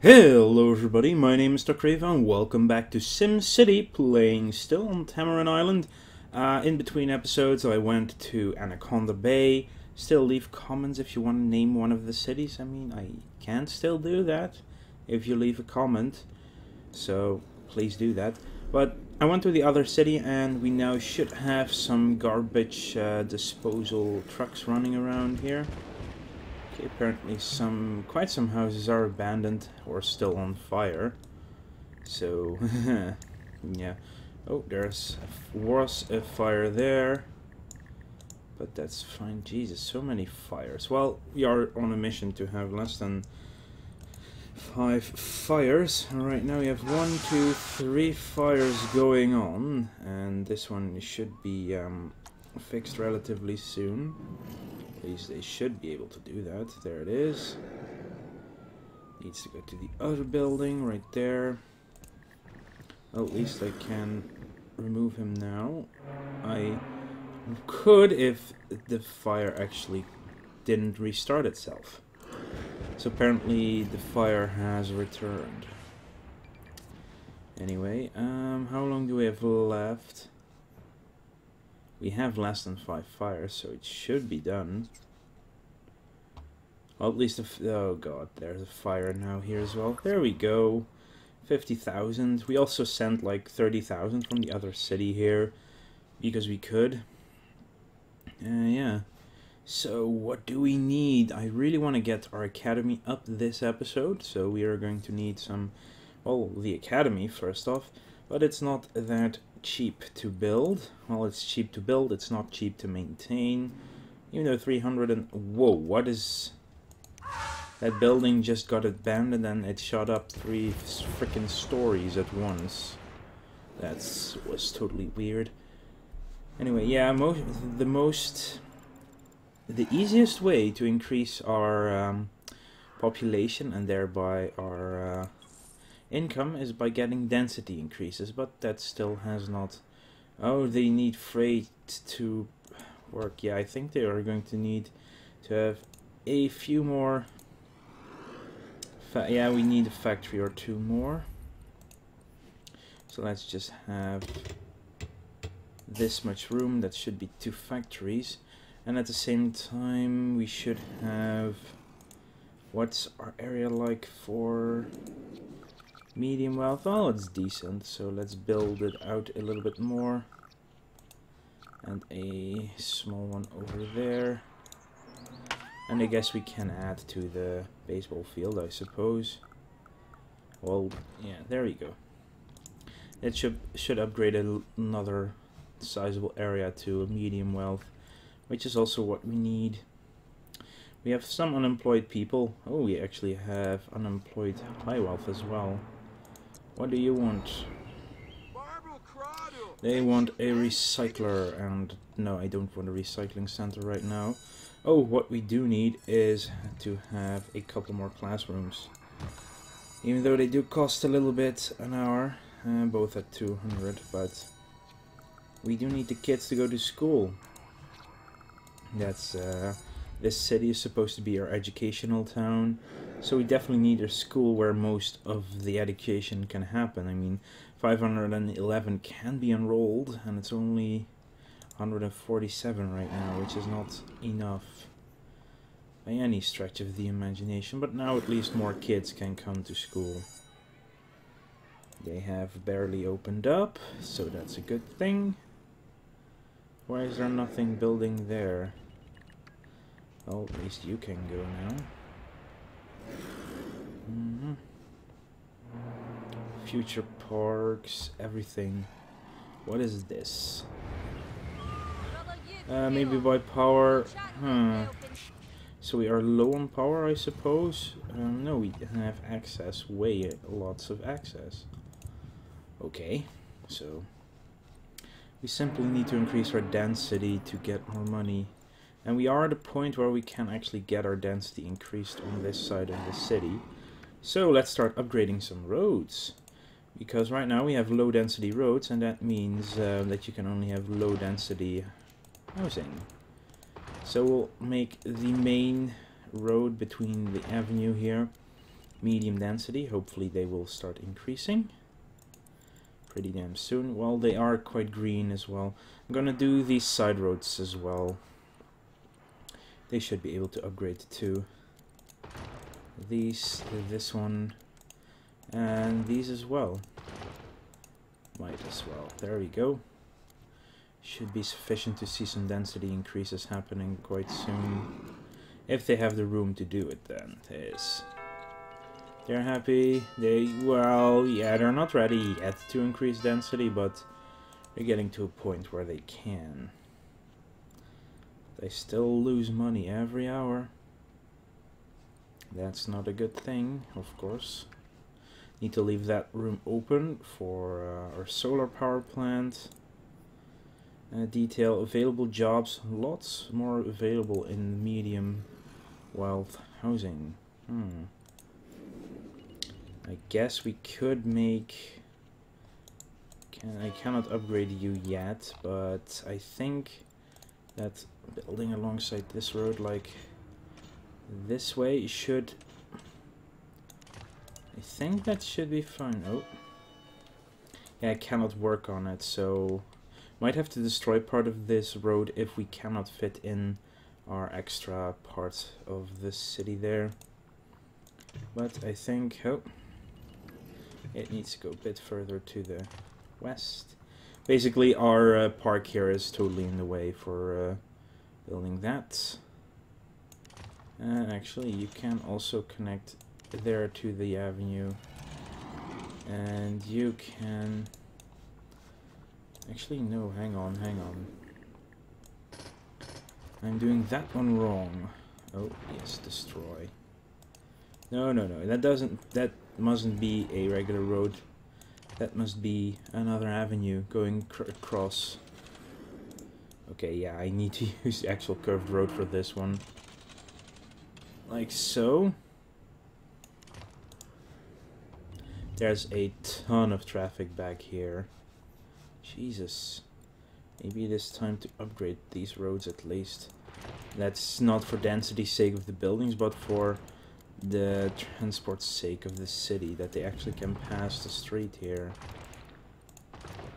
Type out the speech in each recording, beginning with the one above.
Hello everybody, my name is Tok and welcome back to SimCity, playing still on Tamarin Island. Uh, in between episodes I went to Anaconda Bay. Still leave comments if you want to name one of the cities. I mean, I can still do that if you leave a comment. So, please do that. But I went to the other city and we now should have some garbage uh, disposal trucks running around here. Okay, apparently some quite some houses are abandoned or still on fire. So, yeah. Oh, there's was a fire there. But that's fine. Jesus, so many fires. Well, we are on a mission to have less than five fires. Right now we have one, two, three fires going on. And this one should be um, fixed relatively soon. At least they should be able to do that. There it is. Needs to go to the other building right there. Well, at least I can remove him now. I could if the fire actually didn't restart itself. So apparently the fire has returned. Anyway, um, how long do we have left? We have less than five fires, so it should be done. Well, at least. Oh god, there's a fire now here as well. There we go. 50,000. We also sent like 30,000 from the other city here. Because we could. Uh, yeah. So, what do we need? I really want to get our academy up this episode. So, we are going to need some... Well, the academy, first off. But it's not that cheap to build. Well, it's cheap to build, it's not cheap to maintain. Even though 300 and... Whoa, what is... That building just got abandoned and it shot up three freaking stories at once. That was totally weird. Anyway, yeah, mo the most... The easiest way to increase our um, population and thereby our... Uh, income is by getting density increases, but that still has not... Oh, they need freight to work. Yeah, I think they are going to need to have a few more... yeah, we need a factory or two more. So let's just have this much room. That should be two factories. And at the same time, we should have... What's our area like for medium wealth. Well, it's decent, so let's build it out a little bit more. And a small one over there. And I guess we can add to the baseball field, I suppose. Well, yeah, there we go. It should should upgrade another sizable area to a medium wealth, which is also what we need. We have some unemployed people. Oh, we actually have unemployed high wealth as well. What do you want? They want a recycler, and no, I don't want a recycling center right now. Oh, what we do need is to have a couple more classrooms. Even though they do cost a little bit an hour, uh, both at 200, but we do need the kids to go to school. That's, uh, this city is supposed to be our educational town, so we definitely need a school where most of the education can happen. I mean, 511 can be enrolled, and it's only 147 right now, which is not enough by any stretch of the imagination. But now at least more kids can come to school. They have barely opened up, so that's a good thing. Why is there nothing building there? Well, at least you can go now. Mm -hmm. Future parks, everything. What is this? Uh, maybe by power. Hmm. So we are low on power, I suppose. Um, no, we have access, way lots of access. Okay, so we simply need to increase our density to get more money. And we are at a point where we can actually get our density increased on this side of the city. So let's start upgrading some roads. Because right now we have low density roads and that means uh, that you can only have low density housing. So we'll make the main road between the avenue here medium density. Hopefully they will start increasing pretty damn soon. Well, they are quite green as well. I'm gonna do these side roads as well. They should be able to upgrade to these, this one, and these as well. Might as well. There we go. Should be sufficient to see some density increases happening quite soon. If they have the room to do it then, is. They're happy. They, well, yeah, they're not ready yet to increase density, but they're getting to a point where they can. They still lose money every hour. That's not a good thing, of course. Need to leave that room open for uh, our solar power plant. Uh, detail available jobs, lots more available in medium wealth housing. Hmm. I guess we could make... Can, I cannot upgrade you yet, but I think that building alongside this road like this way should I think that should be fine. Oh. Yeah, I cannot work on it, so might have to destroy part of this road if we cannot fit in our extra parts of the city there. But I think, oh, it needs to go a bit further to the west. Basically, our uh, park here is totally in the way for uh, building that. And actually, you can also connect there to the avenue. And you can... Actually, no, hang on, hang on. I'm doing that one wrong. Oh, yes, destroy. No, no, no, that doesn't, that mustn't be a regular road. That must be another avenue going across. Okay, yeah, I need to use the actual curved road for this one. Like so. There's a ton of traffic back here. Jesus. Maybe it is time to upgrade these roads at least. That's not for density's sake of the buildings, but for the transport's sake of the city, that they actually can pass the street here.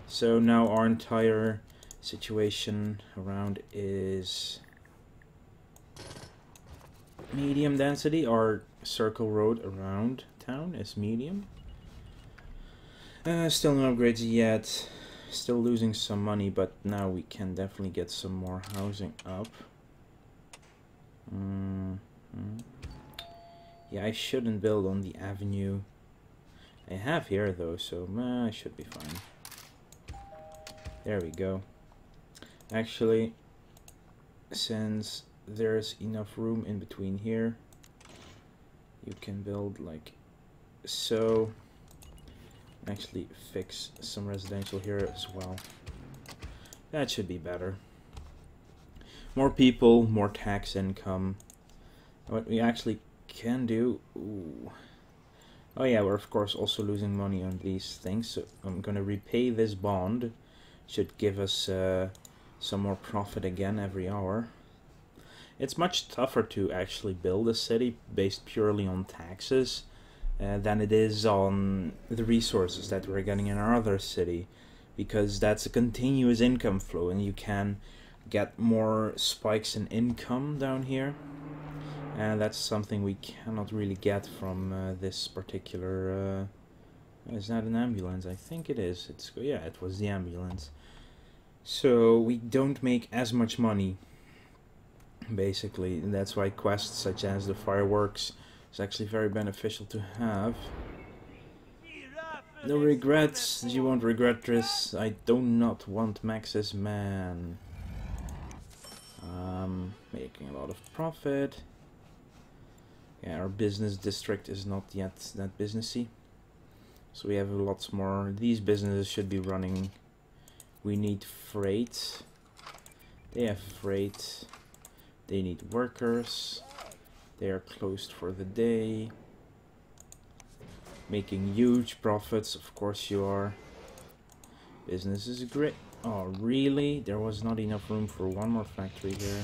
So now our entire situation around is medium density. Our circle road around town is medium. Uh, still no upgrades yet. Still losing some money, but now we can definitely get some more housing up. Mm -hmm. Yeah, I shouldn't build on the avenue. I have here though, so uh, I should be fine. There we go. Actually, since there's enough room in between here, you can build like so actually fix some residential here as well. That should be better. More people, more tax income. What we actually can do... Ooh. Oh yeah, we're of course also losing money on these things, so I'm gonna repay this bond. Should give us uh, some more profit again every hour. It's much tougher to actually build a city based purely on taxes uh, than it is on the resources that we're getting in our other city because that's a continuous income flow and you can get more spikes in income down here. And that's something we cannot really get from uh, this particular uh, is that an ambulance? I think it is. It's yeah it was the ambulance so we don't make as much money basically and that's why quests such as the fireworks is actually very beneficial to have. No regrets, you won't regret this. I do not want MaxisMan. Um, making a lot of profit. Yeah, our business district is not yet that businessy. So we have lots more. These businesses should be running. We need freight. They have freight. They need workers. They are closed for the day. Making huge profits, of course you are. Business is great. Oh, really? There was not enough room for one more factory here.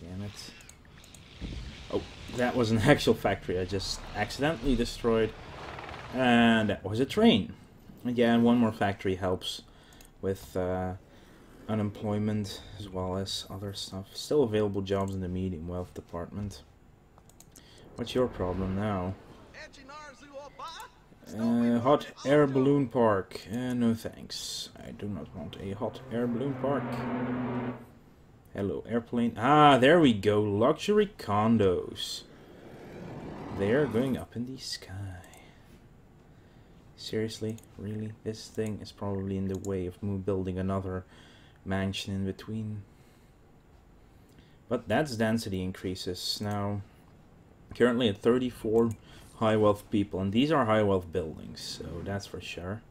Damn it. Oh, that was an actual factory I just accidentally destroyed. And that was a train. And one more factory helps with uh, unemployment as well as other stuff. Still available jobs in the medium wealth department. What's your problem now? Uh, hot air balloon park. Uh, no thanks. I do not want a hot air balloon park. Hello, airplane. Ah, there we go. Luxury condos. They are going up in the sky. Seriously? Really? This thing is probably in the way of me building another mansion in between. But that's density increases. Now, currently at 34 high wealth people. And these are high wealth buildings, so that's for sure.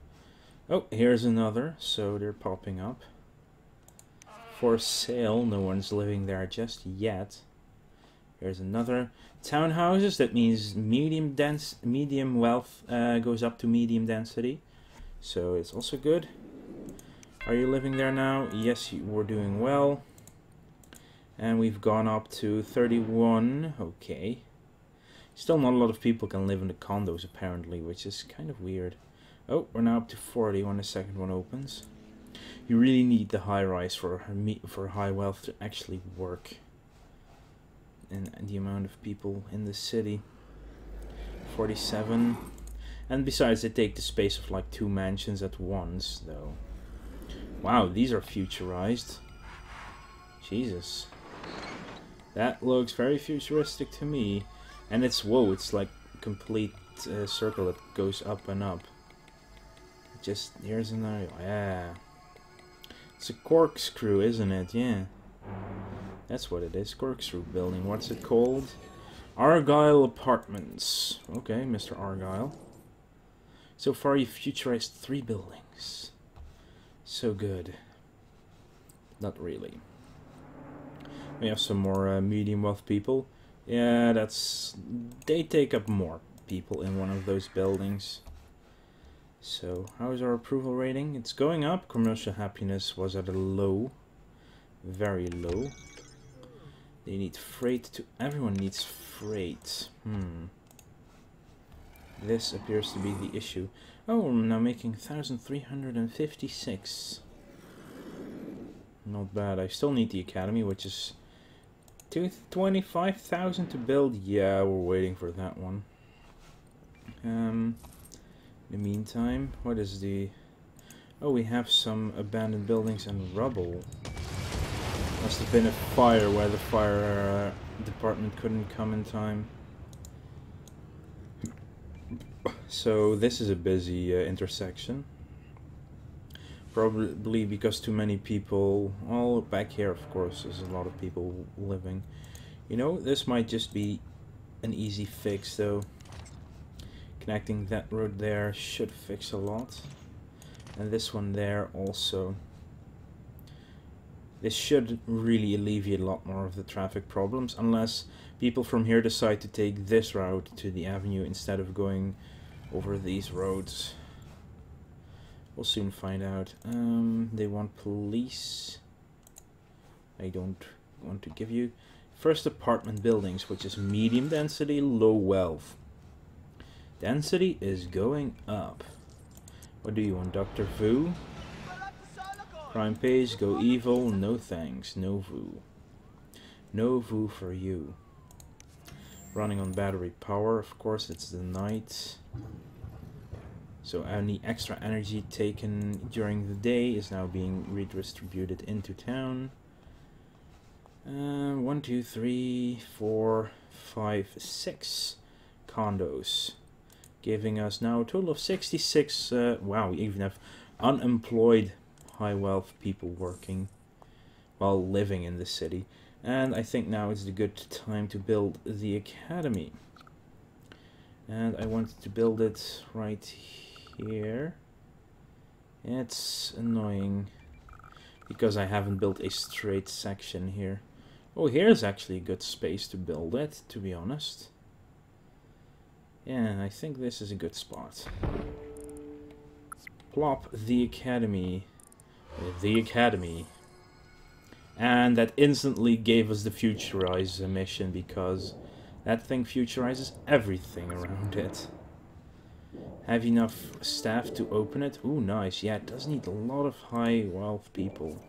Oh, here's another. So they're popping up. For sale, no one's living there just yet. Here's another. Townhouses, that means medium dense, medium wealth uh, goes up to medium density. So it's also good. Are you living there now? Yes, you were doing well. And we've gone up to 31. Okay. Still not a lot of people can live in the condos apparently, which is kind of weird. Oh, we're now up to 40 when the second one opens. You really need the high rise for for high wealth to actually work. And the amount of people in the city. 47. And besides, they take the space of like two mansions at once, though. Wow, these are futurized. Jesus. That looks very futuristic to me. And it's, whoa, it's like complete uh, circle that goes up and up. Just, here's another, yeah. It's a corkscrew, isn't it? Yeah. That's what it is, corkscrew building. What's it called? Argyle Apartments. Okay, Mr. Argyle. So far you've futurized three buildings. So good. Not really. We have some more uh, medium wealth people. Yeah, that's... They take up more people in one of those buildings. So, how's our approval rating? It's going up. Commercial happiness was at a low. Very low. They need freight to... Everyone needs freight. Hmm. This appears to be the issue. Oh, I'm now making 1,356. Not bad. I still need the academy, which is 25,000 to build? Yeah, we're waiting for that one. Um, in the meantime, what is the... Oh, we have some abandoned buildings and rubble. Must have been a fire where the fire uh, department couldn't come in time. So this is a busy uh, intersection. Probably because too many people, all back here of course there's a lot of people living. You know, this might just be an easy fix though. Connecting that road there should fix a lot. And this one there also. This should really alleviate a lot more of the traffic problems, unless people from here decide to take this route to the avenue instead of going over these roads. We'll soon find out. Um, they want police. I don't want to give you. First apartment buildings, which is medium density, low wealth. Density is going up. What do you want, Dr. Vu? Prime page, go evil, no thanks, no Vu. No Vu for you. Running on battery power, of course, it's the night. So any extra energy taken during the day is now being redistributed into town. Uh, one, two, three, four, five, six condos. Giving us now a total of 66, uh, wow, we even have unemployed high wealth people working while living in the city. And I think now is the good time to build the academy. And I wanted to build it right here. It's annoying because I haven't built a straight section here. Oh, here's actually a good space to build it, to be honest. Yeah, I think this is a good spot. Plop the Academy. The Academy. And that instantly gave us the Futurize mission because That thing futurizes everything around it. Have enough staff to open it? Ooh, nice. Yeah, it does need a lot of high wealth people.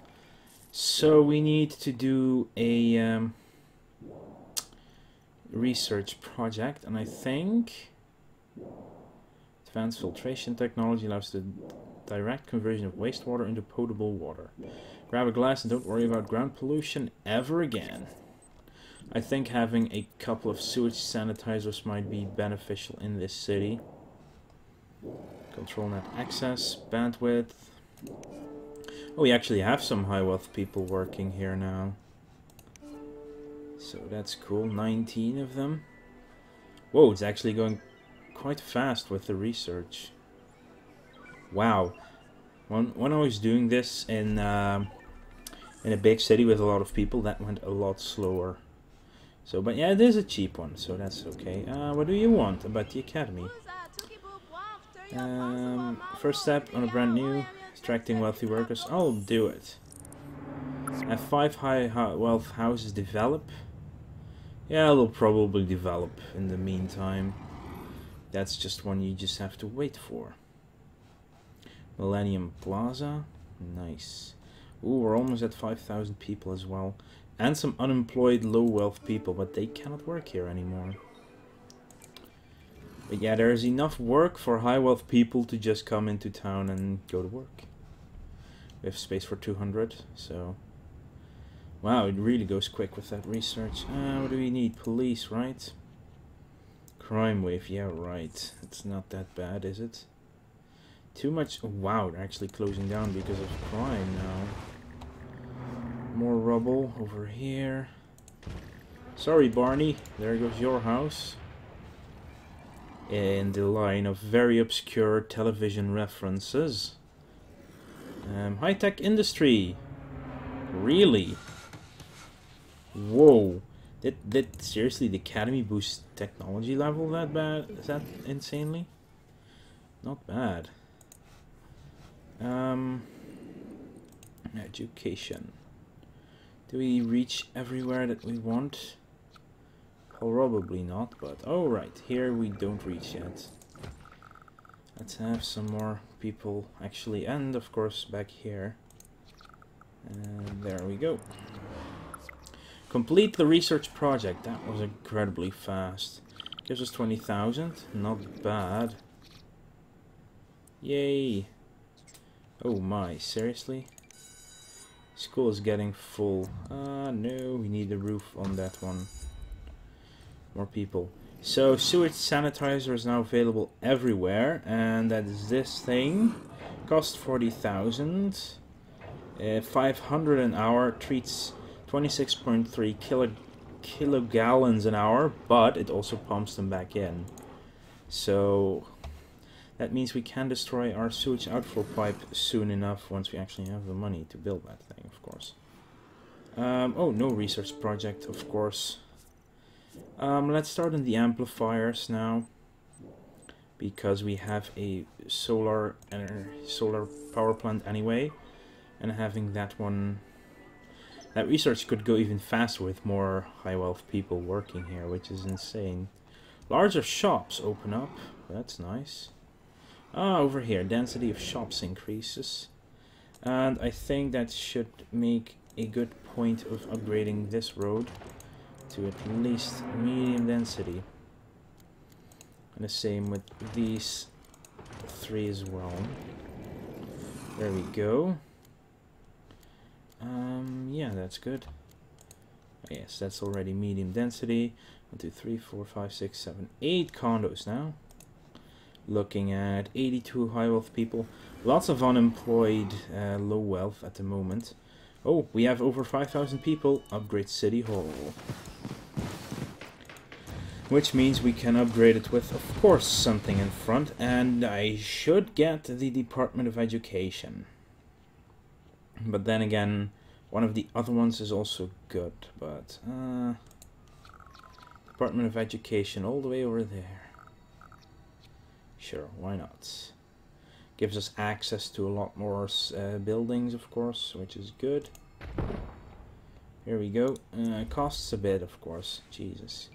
So we need to do a um, research project, and I think advanced filtration technology allows the direct conversion of wastewater into potable water. Grab a glass and don't worry about ground pollution ever again. I think having a couple of sewage sanitizers might be beneficial in this city. Control net access, bandwidth. Oh, we actually have some high wealth people working here now. So that's cool, 19 of them. Whoa, it's actually going quite fast with the research. Wow. When, when I was doing this in, uh, in a big city with a lot of people, that went a lot slower. So, but yeah, it is a cheap one, so that's okay. Uh, what do you want about the academy? Um, first step on a brand new, attracting wealthy workers. I'll do it. Have five high wealth houses develop. Yeah, they'll probably develop in the meantime. That's just one you just have to wait for. Millennium Plaza. Nice. Ooh, we're almost at 5,000 people as well. And some unemployed low wealth people, but they cannot work here anymore. But yeah, there's enough work for high wealth people to just come into town and go to work. We have space for 200, so... Wow, it really goes quick with that research. Uh, what do we need? Police, right? Crime wave, yeah, right. It's not that bad, is it? Too much... Wow, they're actually closing down because of crime now. More rubble over here. Sorry, Barney. There goes your house in the line of very obscure television references. Um, High-tech industry. Really? Whoa. Did, did seriously the Academy boost technology level that bad? Is that insanely? Not bad. Um, education. Do we reach everywhere that we want? Probably not, but oh right, here we don't reach yet. Let's have some more people actually, and of course back here. And there we go. Complete the research project. That was incredibly fast. Gives us 20,000. Not bad. Yay. Oh my, seriously? School is getting full. Ah, uh, no, we need a roof on that one more people. So sewage sanitizer is now available everywhere, and that is this thing. Cost 40,000. Uh, 500 an hour, treats 26.3 kilo kilogallons an hour, but it also pumps them back in. So that means we can destroy our sewage outflow pipe soon enough once we actually have the money to build that thing, of course. Um, oh, no research project, of course. Um, let's start on the amplifiers now because we have a solar solar power plant anyway and having that one that research could go even faster with more high wealth people working here which is insane larger shops open up that's nice ah over here density of shops increases and I think that should make a good point of upgrading this road to at least medium density. And the same with these three as well. There we go. Um, yeah, that's good. Yes, that's already medium density. One, two, three, four, five, six, seven, eight condos now. Looking at 82 high wealth people. Lots of unemployed uh, low wealth at the moment. Oh, we have over 5,000 people. Upgrade City Hall which means we can upgrade it with, of course, something in front, and I should get the Department of Education. But then again, one of the other ones is also good, but, uh, Department of Education all the way over there. Sure, why not? Gives us access to a lot more uh, buildings, of course, which is good. Here we go. Uh, costs a bit, of course. Jesus.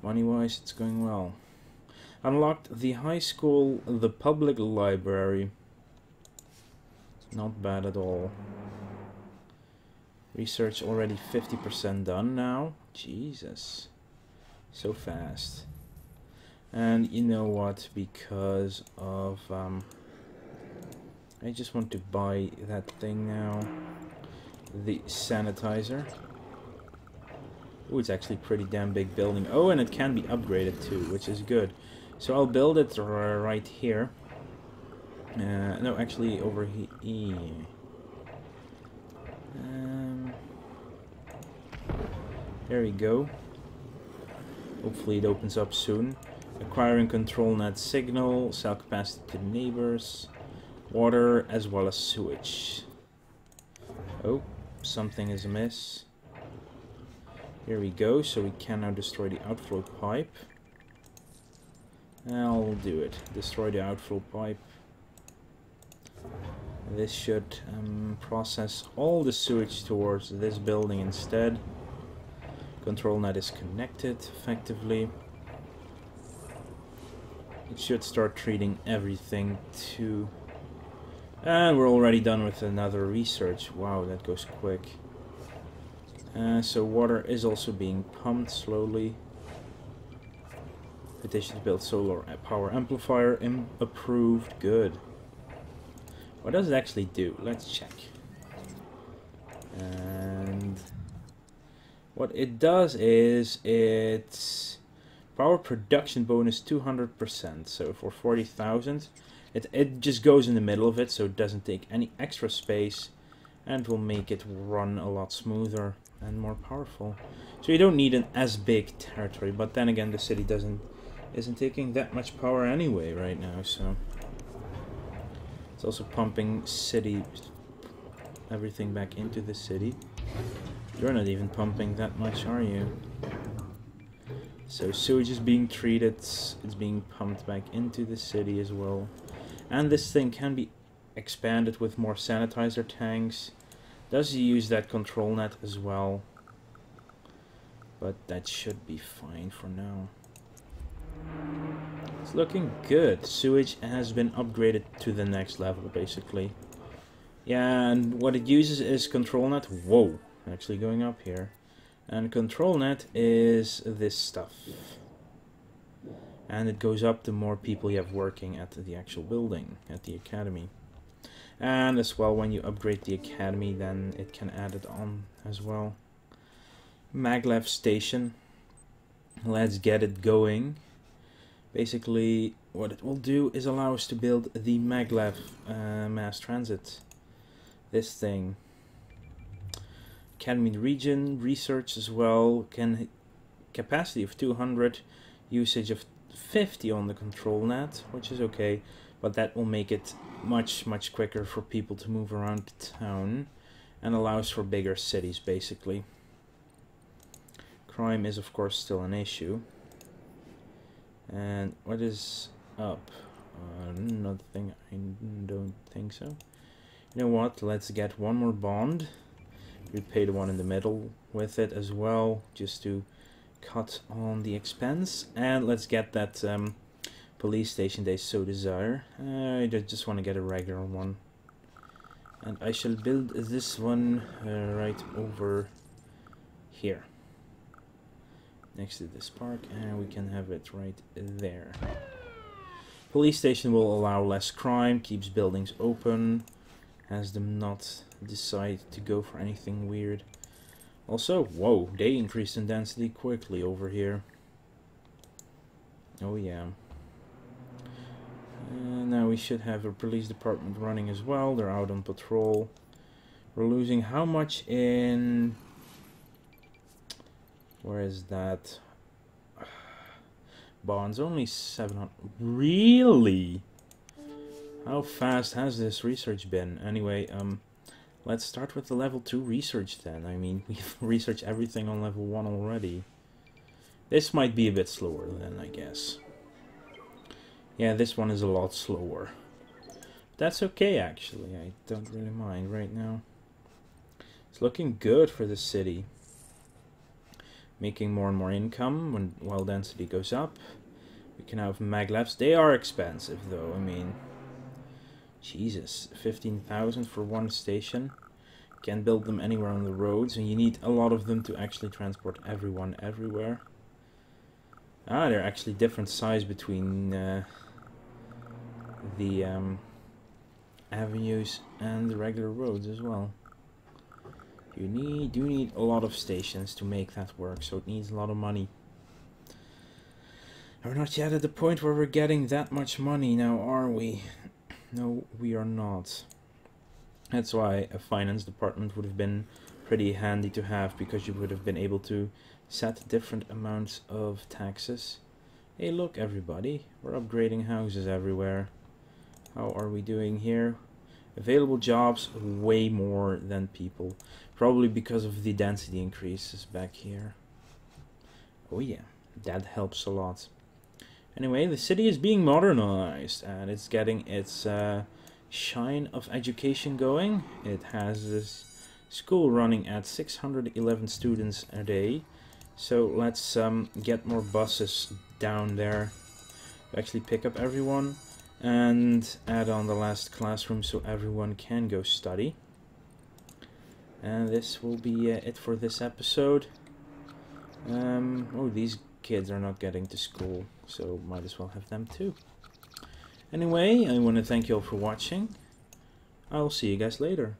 Money-wise, it's going well. Unlocked the high school, the public library. Not bad at all. Research already 50% done now. Jesus. So fast. And you know what? Because of... Um, I just want to buy that thing now. The sanitizer. Oh, it's actually pretty damn big building. Oh, and it can be upgraded too, which is good. So I'll build it right here. Uh, no, actually over here. Um, there we go. Hopefully it opens up soon. Acquiring control net signal, cell capacity to neighbors, water as well as sewage. Oh, something is amiss. Here we go, so we can now destroy the outflow pipe. I'll do it. Destroy the outflow pipe. This should um, process all the sewage towards this building instead. Control net is connected effectively. Should start treating everything to... And we're already done with another research. Wow, that goes quick. Uh, so water is also being pumped slowly. Petition to build solar power amplifier approved. Good. What does it actually do? Let's check. And what it does is it's power production bonus 200%. So for 40,000, it, it just goes in the middle of it, so it doesn't take any extra space and will make it run a lot smoother and more powerful. So you don't need an as big territory, but then again the city doesn't isn't taking that much power anyway right now, so it's also pumping city everything back into the city. You're not even pumping that much, are you? So sewage is being treated, it's being pumped back into the city as well. And this thing can be expanded with more sanitizer tanks. Does use that control net as well. But that should be fine for now. It's looking good. Sewage has been upgraded to the next level, basically. Yeah, and what it uses is control net. Whoa, actually going up here. And control net is this stuff. And it goes up the more people you have working at the actual building, at the academy. And as well, when you upgrade the academy, then it can add it on as well. Maglev station. Let's get it going. Basically, what it will do is allow us to build the maglev uh, mass transit. This thing. Academy region, research as well, can capacity of 200, usage of 50 on the control net, which is okay, but that will make it much, much quicker for people to move around town and allows for bigger cities, basically. Crime is, of course, still an issue. And what is up? Uh, nothing. I don't think so. You know what? Let's get one more bond. Repay the one in the middle with it as well, just to cut on the expense. And let's get that um, police station they so desire. Uh, I just want to get a regular one. And I shall build this one uh, right over here next to this park and we can have it right there. Police station will allow less crime, keeps buildings open, has them not decide to go for anything weird. Also, whoa, they increased in density quickly over here. Oh yeah. Uh, now we should have a police department running as well. They're out on patrol. We're losing how much in where is that? Bonds only 700. Really? How fast has this research been? Anyway, um, let's start with the level 2 research then. I mean, we've researched everything on level 1 already. This might be a bit slower then, I guess. Yeah, this one is a lot slower. That's okay, actually. I don't really mind right now. It's looking good for the city. making more and more income when while density goes up. We can have maglevs. They are expensive though. I mean, Jesus, fifteen thousand for one station. Can't build them anywhere on the roads, and you need a lot of them to actually transport everyone everywhere. Ah, they're actually different size between uh, the um, avenues and the regular roads as well. You need do need a lot of stations to make that work, so it needs a lot of money. we're not yet at the point where we're getting that much money now, are we? No, we are not. That's why a finance department would have been pretty handy to have, because you would have been able to set different amounts of taxes. Hey look everybody, we're upgrading houses everywhere. How are we doing here? Available jobs, way more than people. Probably because of the density increases back here. Oh yeah, that helps a lot. Anyway, the city is being modernized and it's getting its uh, shine of education going. It has this school running at 611 students a day. So let's um, get more buses down there. to Actually pick up everyone and add on the last classroom so everyone can go study. And this will be uh, it for this episode. Um, oh, these kids are not getting to school, so might as well have them too. Anyway, I want to thank you all for watching. I'll see you guys later.